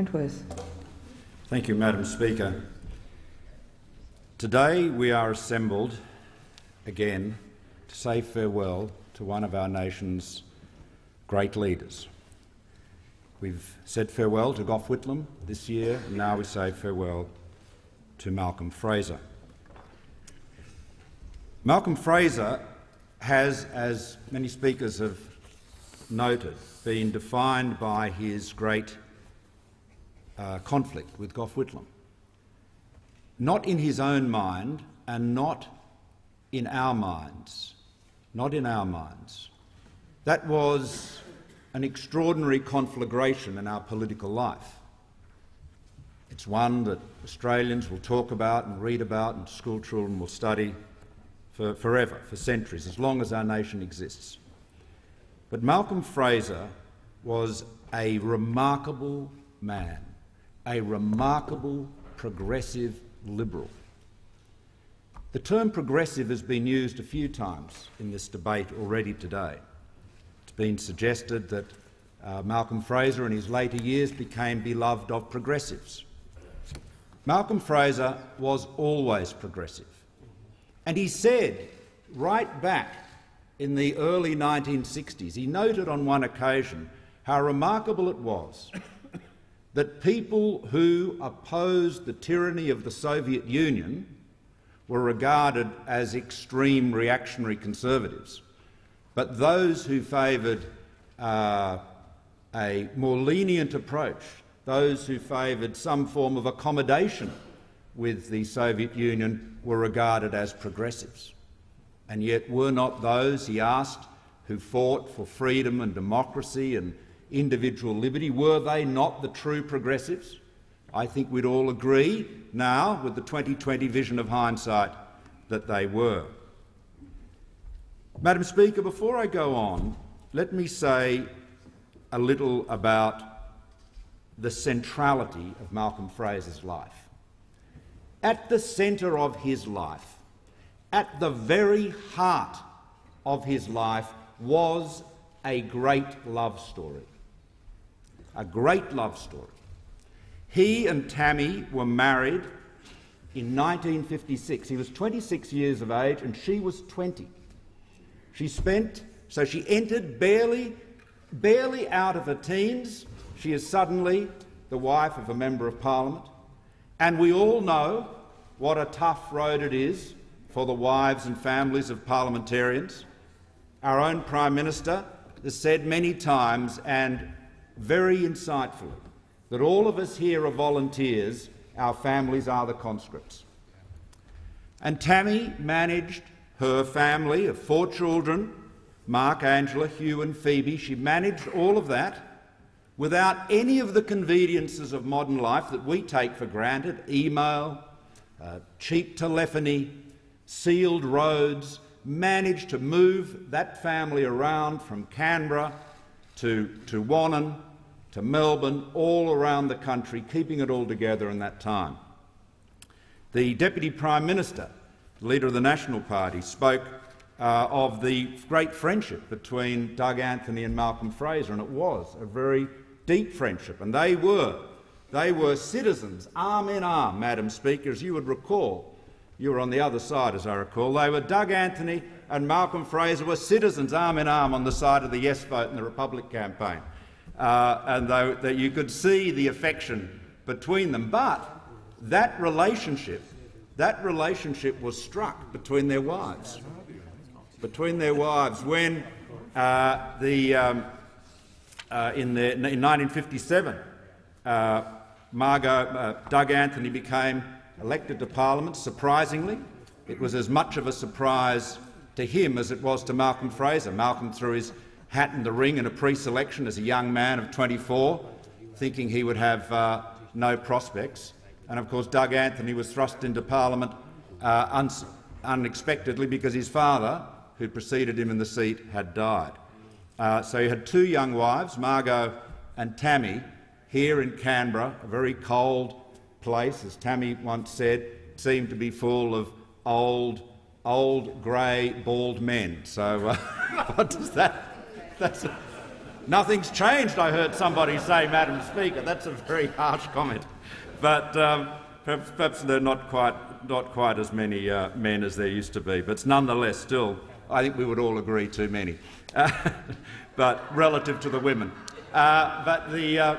Wentworth. Thank you, Madam Speaker. Today we are assembled again to say farewell to one of our nation's great leaders. We've said farewell to Gough Whitlam this year, and now we say farewell to Malcolm Fraser. Malcolm Fraser has, as many speakers have noted, been defined by his great uh, conflict with Gough Whitlam. Not in his own mind and not in our minds. Not in our minds. That was an extraordinary conflagration in our political life. It's one that Australians will talk about and read about and school children will study for forever, for centuries, as long as our nation exists. But Malcolm Fraser was a remarkable man, a remarkable progressive liberal. The term progressive has been used a few times in this debate already today. It's been suggested that uh, Malcolm Fraser in his later years became beloved of progressives. Malcolm Fraser was always progressive. And he said right back in the early 1960s, he noted on one occasion how remarkable it was that people who opposed the tyranny of the Soviet Union were regarded as extreme reactionary conservatives. But those who favoured uh, a more lenient approach, those who favoured some form of accommodation with the Soviet Union, were regarded as progressives. And yet, were not those, he asked, who fought for freedom and democracy and individual liberty, were they not the true progressives? I think we'd all agree now, with the 2020 vision of hindsight, that they were. Madam Speaker, before I go on, let me say a little about the centrality of Malcolm Fraser's life. At the centre of his life, at the very heart of his life, was a great love story. A great love story. He and Tammy were married in 1956. He was 26 years of age and she was 20. She spent, so she entered barely, barely out of her teens. She is suddenly the wife of a Member of Parliament. And we all know what a tough road it is for the wives and families of parliamentarians. Our own Prime Minister has said many times and very insightfully that all of us here are volunteers, our families are the conscripts. And Tammy managed her family of four children Mark, Angela, Hugh, and Phoebe. She managed all of that without any of the conveniences of modern life that we take for granted email, uh, cheap telephony, sealed roads. Managed to move that family around from Canberra to, to Wannon to Melbourne, all around the country, keeping it all together in that time. The Deputy Prime Minister, leader of the National Party, spoke uh, of the great friendship between Doug Anthony and Malcolm Fraser, and it was a very deep friendship. And they were, they were citizens, arm in arm, Madam Speaker, as you would recall. You were on the other side, as I recall. They were Doug Anthony and Malcolm Fraser were citizens, arm in arm, on the side of the yes vote in the Republic campaign uh, and that you could see the affection between them. But that relationship, that relationship was struck between their wives. Between their wives, when uh, the um, uh, in, the, in 1957, uh, Margot, uh, Doug Anthony became elected to Parliament. Surprisingly, it was as much of a surprise to him as it was to Malcolm Fraser. Malcolm, threw his hat in the ring in a pre-selection as a young man of 24, thinking he would have uh, no prospects. And of course, Doug Anthony was thrust into Parliament uh, un unexpectedly because his father, who preceded him in the seat, had died. Uh, so he had two young wives, Margot and Tammy, here in Canberra, a very cold place, as Tammy once said, seemed to be full of old, old, grey, bald men. So uh, what does that that's a, Nothing's changed, I heard somebody say, Madam Speaker. That's a very harsh comment. But um, perhaps, perhaps, there are not quite, not quite as many uh, men as there used to be. But nonetheless, still, I think we would all agree too many. Uh, but relative to the women. Uh, but, the, uh,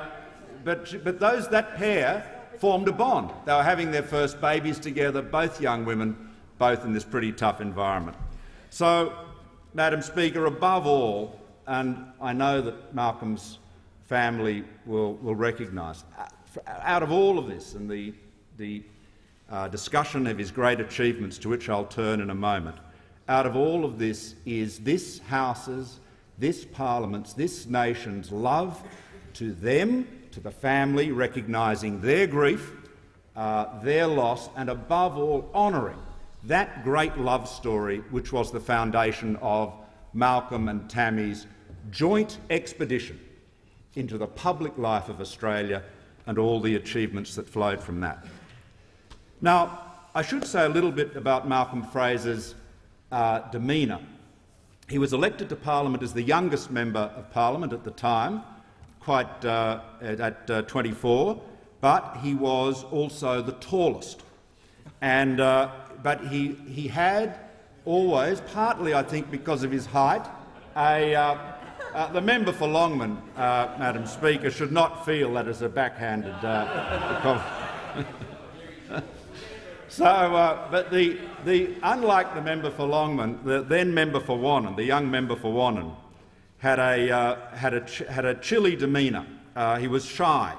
but, but those, that pair formed a bond. They were having their first babies together, both young women, both in this pretty tough environment. So, Madam Speaker, above all, and I know that Malcolm's family will, will recognise. Uh, out of all of this and the, the uh, discussion of his great achievements, to which I'll turn in a moment, out of all of this is this House's, this Parliament's, this nation's love to them, to the family, recognising their grief, uh, their loss, and above all, honouring that great love story which was the foundation of Malcolm and Tammy's joint expedition into the public life of Australia and all the achievements that flowed from that. Now, I should say a little bit about Malcolm Fraser's uh, demeanour. He was elected to Parliament as the youngest member of Parliament at the time, quite uh, at uh, 24, but he was also the tallest. And, uh, but he, he had always, partly I think because of his height, a, uh, the member for Longman, uh, Madam Speaker, should not feel that as a backhanded uh, So, uh, but the, the, unlike the member for Longman, the then member for Wannon, the young member for Wannon, had a, uh, had a, had a chilly demeanour. Uh, he was shy.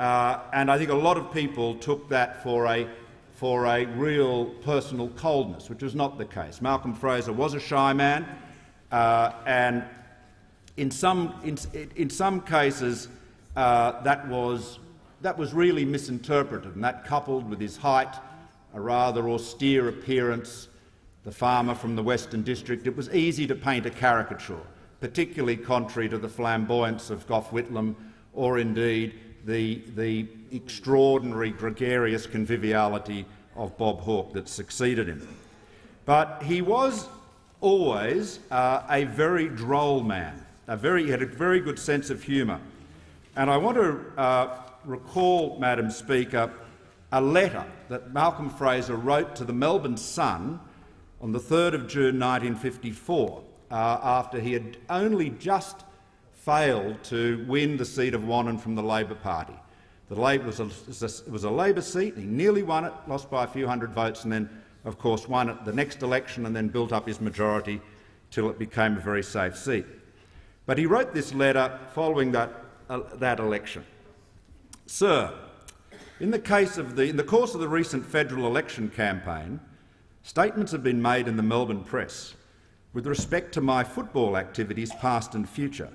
and I think a lot of people took that for a, for a real personal coldness, which was not the case. Malcolm Fraser was a shy man, and in some, in, in some cases, uh, that, was, that was really misinterpreted, and that coupled with his height, a rather austere appearance, the farmer from the Western District, it was easy to paint a caricature, particularly contrary to the flamboyance of Gough Whitlam or indeed the, the extraordinary gregarious conviviality of Bob Hawke that succeeded him. But he was always uh, a very droll man very, he had a very good sense of humour. And I want to uh, recall, Madam Speaker, a letter that Malcolm Fraser wrote to the Melbourne Sun on the 3rd of June 1954, uh, after he had only just failed to win the seat of Wannon from the Labor Party. The Labor was a, it was a Labor seat. He nearly won it, lost by a few hundred votes, and then, of course, won it the next election and then built up his majority till it became a very safe seat. But he wrote this letter following that, uh, that election. Sir, in the, case of the, in the course of the recent federal election campaign, statements have been made in the Melbourne press with respect to my football activities past and future.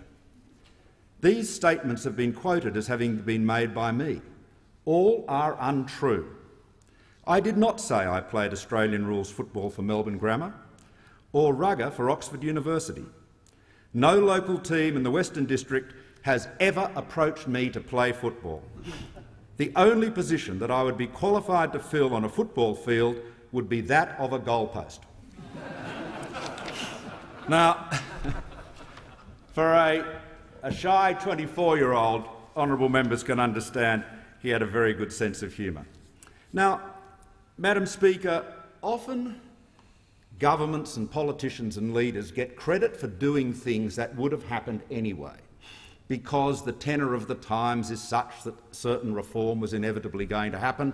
These statements have been quoted as having been made by me. All are untrue. I did not say I played Australian rules football for Melbourne Grammar or rugger for Oxford University. No local team in the Western District has ever approached me to play football. The only position that I would be qualified to fill on a football field would be that of a goalpost. now, for a, a shy 24-year-old, honourable members can understand he had a very good sense of humour. Now, Madam Speaker, often governments and politicians and leaders get credit for doing things that would have happened anyway because the tenor of the times is such that certain reform was inevitably going to happen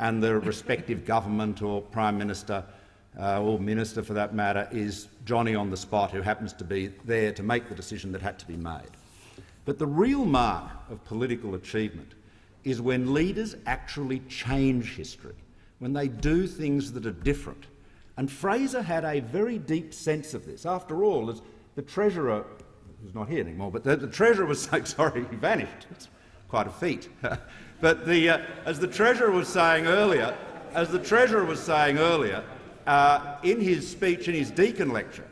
and the respective government or Prime Minister uh, or Minister for that matter is Johnny on the spot who happens to be there to make the decision that had to be made. But the real mark of political achievement is when leaders actually change history, when they do things that are different and Fraser had a very deep sense of this. After all, as the Treasurer, who's not here anymore, but the, the Treasurer was so sorry, he vanished. It's quite a feat. but the, uh, as the Treasurer was saying earlier, as the Treasurer was saying earlier, uh, in his speech, in his Deakin lecture,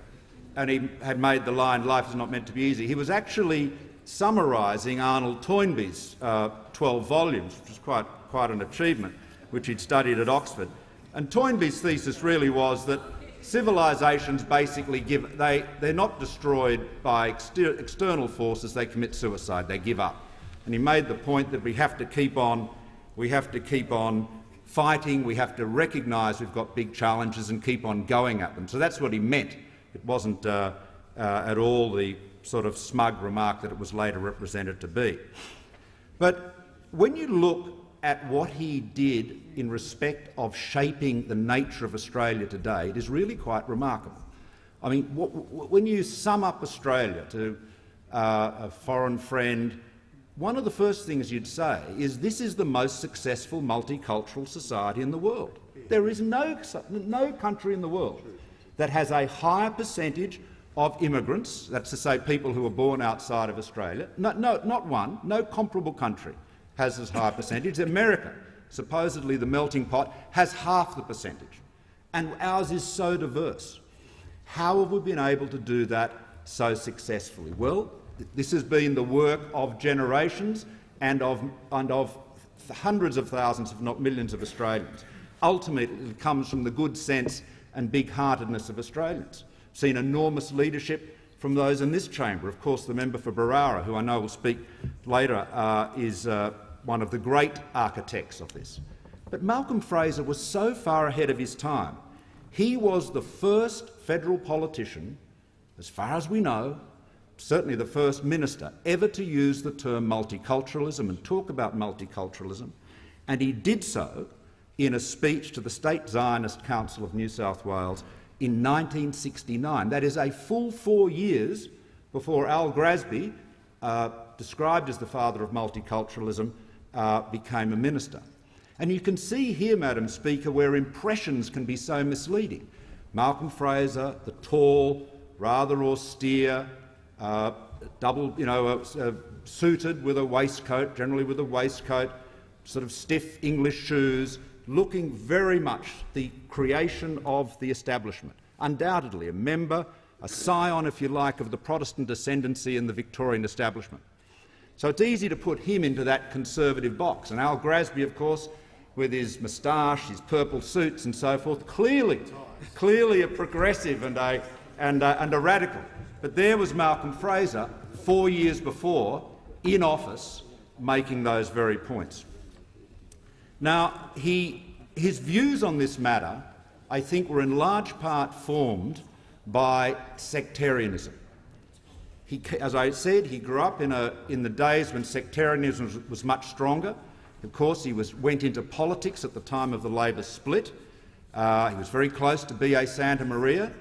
and he had made the line, life is not meant to be easy, he was actually summarising Arnold Toynbee's uh, 12 volumes, which was quite, quite an achievement, which he'd studied at Oxford. And Toynbee's thesis really was that civilizations basically give they they're not destroyed by exter external forces they commit suicide they give up. And he made the point that we have to keep on we have to keep on fighting we have to recognize we've got big challenges and keep on going at them. So that's what he meant. It wasn't uh, uh, at all the sort of smug remark that it was later represented to be. But when you look at what he did in respect of shaping the nature of Australia today, it is really quite remarkable. I mean, when you sum up Australia to uh, a foreign friend, one of the first things you'd say is this is the most successful multicultural society in the world. There is no, no country in the world that has a higher percentage of immigrants, that's to say people who are born outside of Australia, no, no, not one, no comparable country has as high a percentage. America, supposedly the melting pot, has half the percentage. And ours is so diverse. How have we been able to do that so successfully? Well, this has been the work of generations and of, and of hundreds of thousands, if not millions, of Australians. Ultimately, it comes from the good sense and big-heartedness of Australians. Seen enormous leadership from those in this chamber. Of course, the member for Berowra, who I know will speak later, uh, is uh, one of the great architects of this. But Malcolm Fraser was so far ahead of his time. He was the first federal politician, as far as we know, certainly the first minister, ever to use the term multiculturalism and talk about multiculturalism, and he did so in a speech to the State Zionist Council of New South Wales in 1969. That is a full four years before Al Grassby, uh, described as the father of multiculturalism, uh, became a minister. And you can see here, Madam Speaker, where impressions can be so misleading. Malcolm Fraser, the tall, rather austere, uh, double, you know, uh, uh, suited with a waistcoat, generally with a waistcoat, sort of stiff English shoes, looking very much the creation of the establishment. Undoubtedly a member, a scion, if you like, of the Protestant ascendancy in the Victorian establishment. So it's easy to put him into that conservative box. And Al Grassby, of course, with his moustache, his purple suits and so forth, clearly, clearly a progressive and a, and, a, and a radical. But there was Malcolm Fraser four years before, in office, making those very points. Now, he, his views on this matter, I think, were in large part formed by sectarianism. He, as I said, he grew up in, a, in the days when sectarianism was, was much stronger. Of course, he was, went into politics at the time of the Labor split. Uh, he was very close to B.A. Santamaria.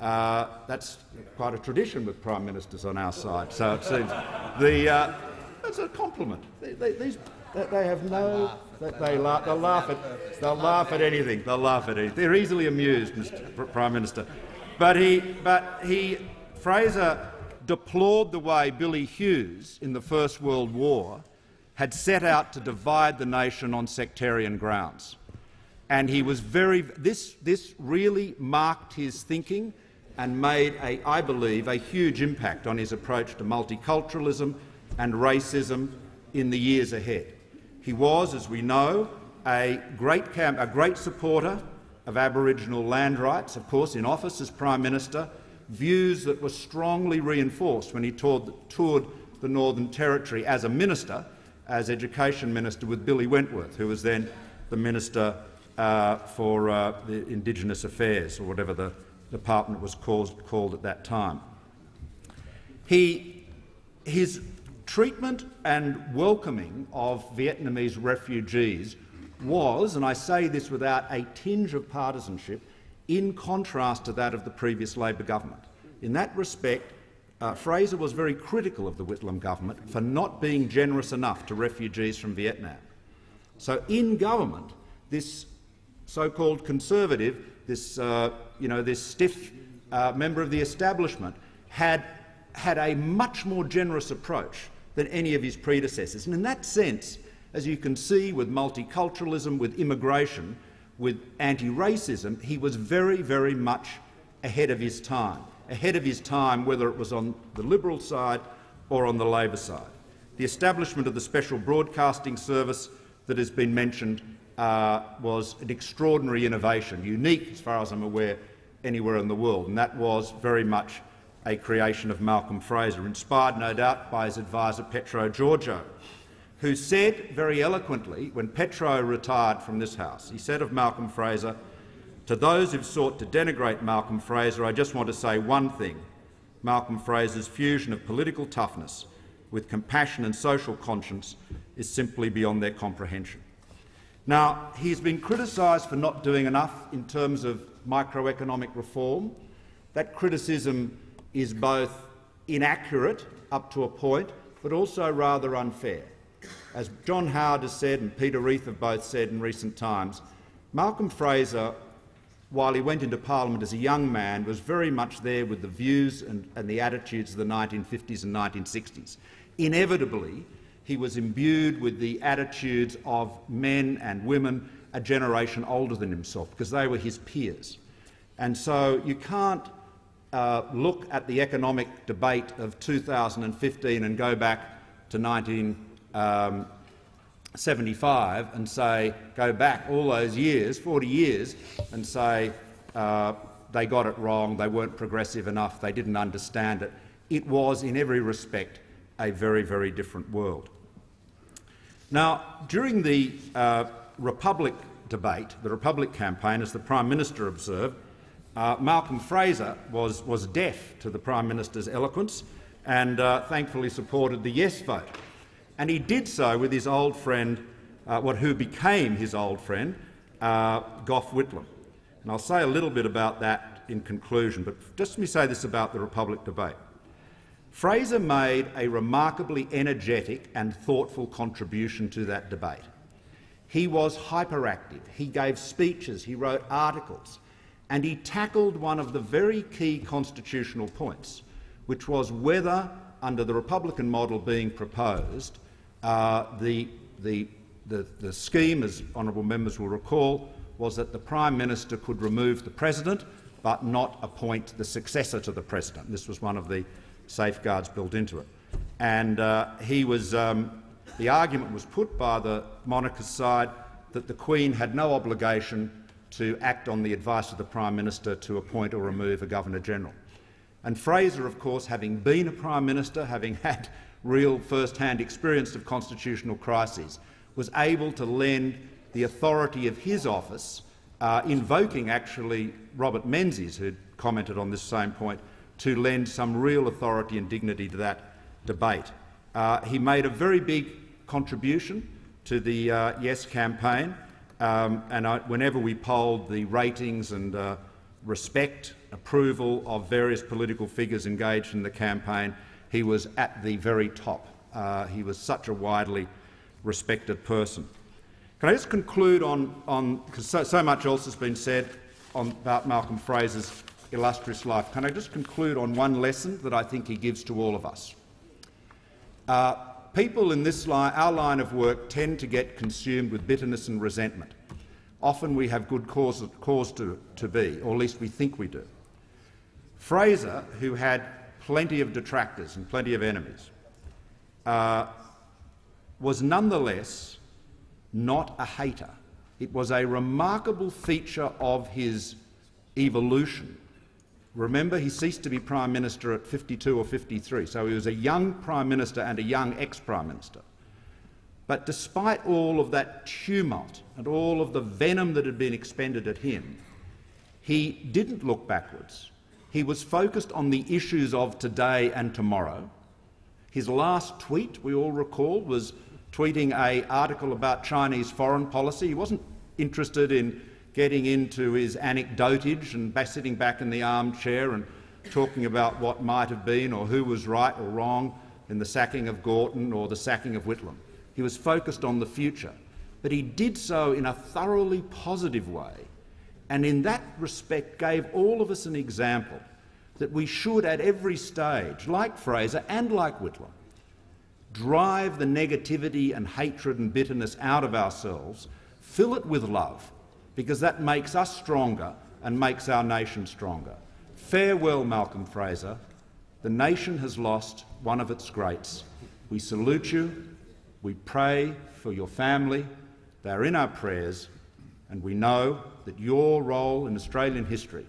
Uh, that's quite a tradition with prime ministers on our side. So it seems the, uh, that's a compliment. They, they, these, they have no. They, they laugh, they'll laugh at. They'll laugh at anything. They'll laugh at anything. They're easily amused, Mr. Prime Minister. But he, but he, Fraser deplored the way Billy Hughes in the First World War had set out to divide the nation on sectarian grounds. And he was very, this, this really marked his thinking and made, a, I believe, a huge impact on his approach to multiculturalism and racism in the years ahead. He was, as we know, a great, camp, a great supporter of Aboriginal land rights, of course, in office as Prime Minister, views that were strongly reinforced when he toured, toured the Northern Territory as a minister, as Education Minister with Billy Wentworth, who was then the Minister uh, for uh, the Indigenous Affairs, or whatever the department was called, called at that time. He, his treatment and welcoming of Vietnamese refugees was, and I say this without a tinge of partisanship, in contrast to that of the previous Labor government. In that respect, uh, Fraser was very critical of the Whitlam government for not being generous enough to refugees from Vietnam. So in government, this so-called conservative, this, uh, you know, this stiff uh, member of the establishment, had, had a much more generous approach than any of his predecessors. And in that sense, as you can see with multiculturalism, with immigration, with anti-racism, he was very, very much ahead of his time. Ahead of his time, whether it was on the Liberal side or on the Labor side. The establishment of the Special Broadcasting Service that has been mentioned uh, was an extraordinary innovation, unique, as far as I'm aware, anywhere in the world, and that was very much a creation of Malcolm Fraser, inspired no doubt by his adviser Petro Georgiou, who said very eloquently when Petro retired from this House, he said of Malcolm Fraser, to those who've sought to denigrate Malcolm Fraser, I just want to say one thing. Malcolm Fraser's fusion of political toughness with compassion and social conscience is simply beyond their comprehension. Now, he's been criticised for not doing enough in terms of microeconomic reform. That criticism is both inaccurate up to a point, but also rather unfair. As John Howard has said and Peter Reith have both said in recent times, Malcolm Fraser, while he went into Parliament as a young man, was very much there with the views and, and the attitudes of the 1950s and 1960s. Inevitably, he was imbued with the attitudes of men and women a generation older than himself because they were his peers. And so you can't uh, look at the economic debate of 2015 and go back to 1975 um, and say, go back all those years, 40 years, and say uh, they got it wrong, they weren't progressive enough, they didn't understand it. It was, in every respect, a very, very different world. Now, during the uh, Republic debate, the Republic campaign, as the Prime Minister observed, uh, Malcolm Fraser was, was deaf to the Prime Minister's eloquence and uh, thankfully supported the yes vote. And he did so with his old friend, uh, what who became his old friend, uh, Gough Whitlam. And I'll say a little bit about that in conclusion, but just let me say this about the Republic debate. Fraser made a remarkably energetic and thoughtful contribution to that debate. He was hyperactive, he gave speeches, he wrote articles, and he tackled one of the very key constitutional points, which was whether, under the Republican model being proposed, uh, the, the, the, the scheme, as honourable members will recall, was that the Prime Minister could remove the President but not appoint the successor to the President. This was one of the safeguards built into it. And uh, he was, um, the argument was put by the monarchist side that the Queen had no obligation to act on the advice of the Prime Minister to appoint or remove a Governor-General. And Fraser, of course, having been a Prime Minister, having had real first-hand experience of constitutional crises, was able to lend the authority of his office, uh, invoking actually Robert Menzies, who commented on this same point, to lend some real authority and dignity to that debate. Uh, he made a very big contribution to the uh, Yes campaign, um, and I, whenever we polled the ratings and uh, respect, approval of various political figures engaged in the campaign, he was at the very top. Uh, he was such a widely respected person. Can I just conclude on, on because so, so much else has been said on, about Malcolm Fraser's illustrious life. Can I just conclude on one lesson that I think he gives to all of us? Uh, people in this line, our line of work tend to get consumed with bitterness and resentment. Often we have good cause, cause to, to be, or at least we think we do. Fraser, who had plenty of detractors and plenty of enemies, uh, was nonetheless not a hater. It was a remarkable feature of his evolution Remember, he ceased to be Prime Minister at 52 or 53, so he was a young Prime Minister and a young ex-Prime Minister. But despite all of that tumult and all of the venom that had been expended at him, he didn't look backwards. He was focused on the issues of today and tomorrow. His last tweet, we all recall, was tweeting an article about Chinese foreign policy. He wasn't interested in getting into his anecdotage and sitting back in the armchair and talking about what might have been or who was right or wrong in the sacking of Gorton or the sacking of Whitlam. He was focused on the future, but he did so in a thoroughly positive way and in that respect gave all of us an example that we should at every stage, like Fraser and like Whitlam, drive the negativity and hatred and bitterness out of ourselves, fill it with love, because that makes us stronger and makes our nation stronger. Farewell, Malcolm Fraser. The nation has lost one of its greats. We salute you. We pray for your family. They are in our prayers, and we know that your role in Australian history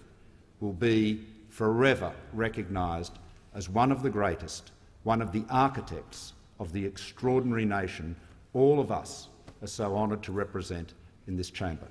will be forever recognised as one of the greatest, one of the architects of the extraordinary nation all of us are so honoured to represent in this chamber.